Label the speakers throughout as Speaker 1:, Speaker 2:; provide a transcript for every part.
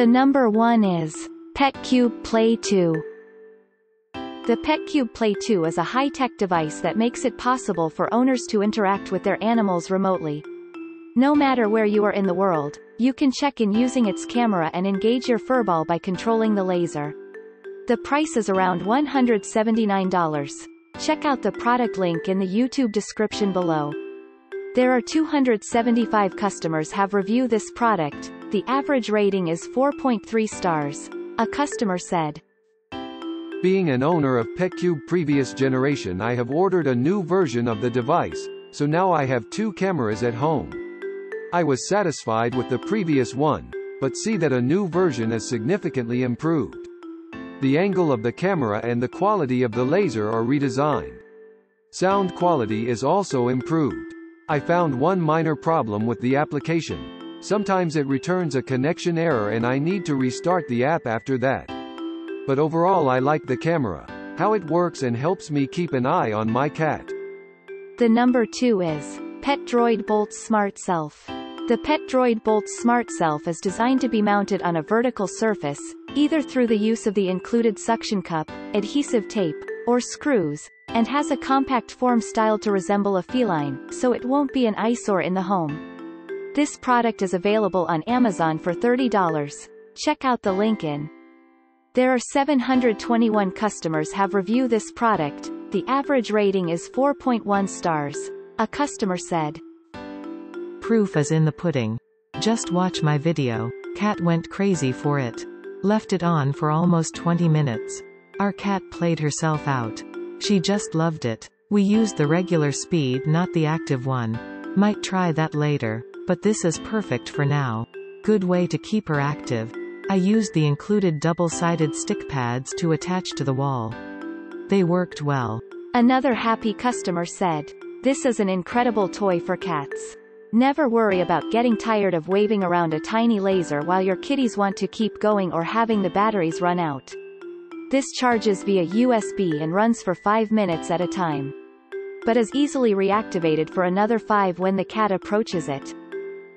Speaker 1: The number one is PetCube Play 2. The PetCube Play 2 is a high-tech device that makes it possible for owners to interact with their animals remotely. No matter where you are in the world, you can check in using its camera and engage your furball by controlling the laser. The price is around $179. Check out the product link in the YouTube description below. There are 275 customers have reviewed this product, the average rating is 4.3 stars. A customer said.
Speaker 2: Being an owner of PetCube previous generation I have ordered a new version of the device, so now I have two cameras at home. I was satisfied with the previous one, but see that a new version is significantly improved. The angle of the camera and the quality of the laser are redesigned. Sound quality is also improved. I found one minor problem with the application. Sometimes it returns a connection error and I need to restart the app after that. But overall I like the camera, how it works and helps me keep an eye on my cat.
Speaker 1: The number two is Pet Droid Bolt Smart Self. The Pet Droid Bolt Smart Self is designed to be mounted on a vertical surface, either through the use of the included suction cup, adhesive tape, or screws, and has a compact form styled to resemble a feline, so it won't be an eyesore in the home. This product is available on Amazon for $30. Check out the link in. There are 721 customers have reviewed this product, the average rating is 4.1 stars. A customer said.
Speaker 3: Proof is in the pudding. Just watch my video. Cat went crazy for it. Left it on for almost 20 minutes. Our cat played herself out. She just loved it. We used the regular speed not the active one. Might try that later, but this is perfect for now. Good way to keep her active. I used the included double-sided stick pads to attach to the wall. They worked well.
Speaker 1: Another happy customer said, This is an incredible toy for cats. Never worry about getting tired of waving around a tiny laser while your kitties want to keep going or having the batteries run out. This charges via USB and runs for 5 minutes at a time. But is easily reactivated for another 5 when the cat approaches it.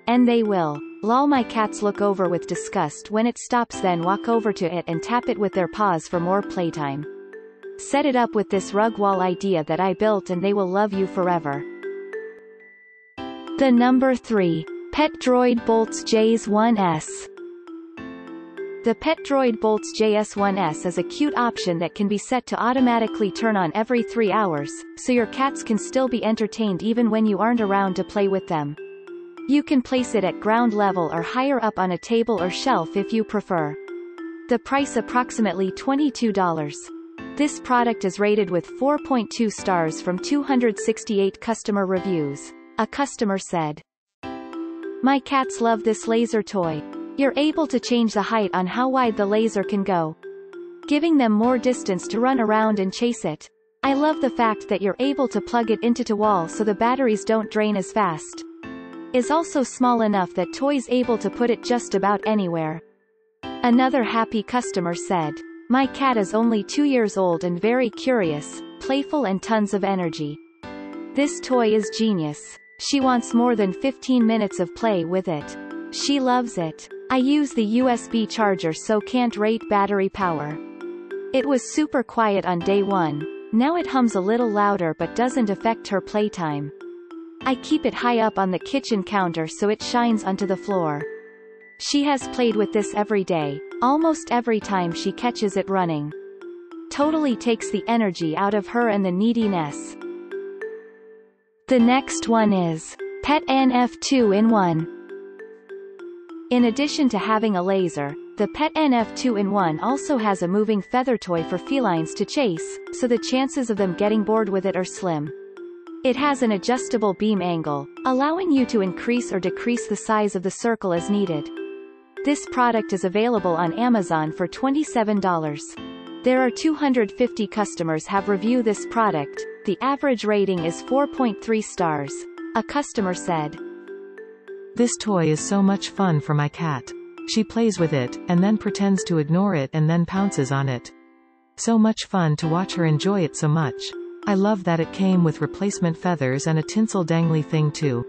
Speaker 1: And they will. Lol my cats look over with disgust when it stops then walk over to it and tap it with their paws for more playtime. Set it up with this rug wall idea that I built and they will love you forever. The number 3. Pet Droid Boltz JS1S the PetDroid Boltz JS1S is a cute option that can be set to automatically turn on every three hours, so your cats can still be entertained even when you aren't around to play with them. You can place it at ground level or higher up on a table or shelf if you prefer. The price approximately $22. This product is rated with 4.2 stars from 268 customer reviews. A customer said. My cats love this laser toy. You're able to change the height on how wide the laser can go. Giving them more distance to run around and chase it. I love the fact that you're able to plug it into the wall so the batteries don't drain as fast. Is also small enough that toys able to put it just about anywhere. Another happy customer said, My cat is only two years old and very curious, playful and tons of energy. This toy is genius. She wants more than 15 minutes of play with it. She loves it. I use the USB charger so can't rate battery power. It was super quiet on day one. Now it hums a little louder but doesn't affect her playtime. I keep it high up on the kitchen counter so it shines onto the floor. She has played with this every day, almost every time she catches it running. Totally takes the energy out of her and the neediness. The next one is Pet NF 2-in-1. In addition to having a laser, the Pet NF 2-in-1 also has a moving feather toy for felines to chase, so the chances of them getting bored with it are slim. It has an adjustable beam angle, allowing you to increase or decrease the size of the circle as needed. This product is available on Amazon for $27. There are 250 customers have reviewed this product, the average rating is 4.3 stars. A customer said,
Speaker 3: this toy is so much fun for my cat. She plays with it, and then pretends to ignore it and then pounces on it. So much fun to watch her enjoy it so much. I love that it came with replacement feathers and a tinsel dangly thing too.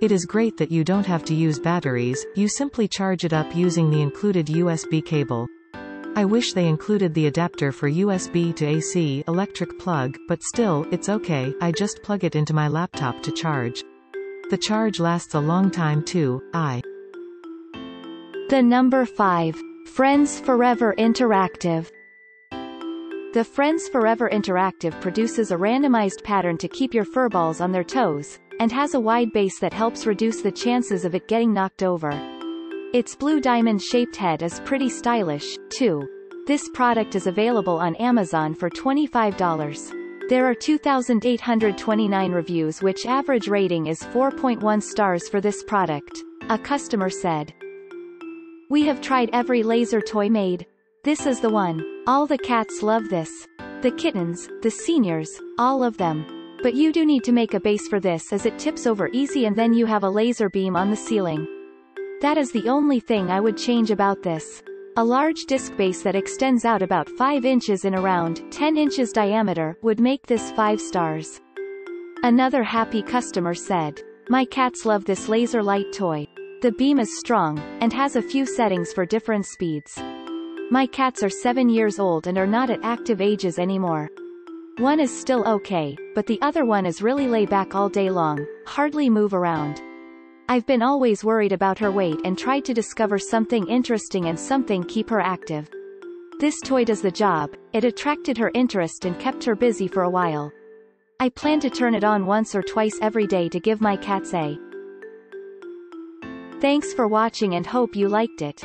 Speaker 3: It is great that you don't have to use batteries, you simply charge it up using the included USB cable. I wish they included the adapter for USB to AC electric plug, but still, it's okay, I just plug it into my laptop to charge. The charge lasts a long time too, I.
Speaker 1: The number 5. Friends Forever Interactive. The Friends Forever Interactive produces a randomized pattern to keep your furballs on their toes, and has a wide base that helps reduce the chances of it getting knocked over. Its blue diamond-shaped head is pretty stylish, too. This product is available on Amazon for $25. There are 2,829 reviews which average rating is 4.1 stars for this product. A customer said. We have tried every laser toy made. This is the one. All the cats love this. The kittens, the seniors, all of them. But you do need to make a base for this as it tips over easy and then you have a laser beam on the ceiling. That is the only thing I would change about this. A large disc base that extends out about 5 inches in around 10 inches diameter would make this 5 stars. Another happy customer said. My cats love this laser light toy. The beam is strong, and has a few settings for different speeds. My cats are 7 years old and are not at active ages anymore. One is still okay, but the other one is really lay back all day long, hardly move around. I've been always worried about her weight and tried to discover something interesting and something keep her active. This toy does the job, it attracted her interest and kept her busy for a while. I plan to turn it on once or twice every day to give my cats a. Thanks for watching and hope you liked it.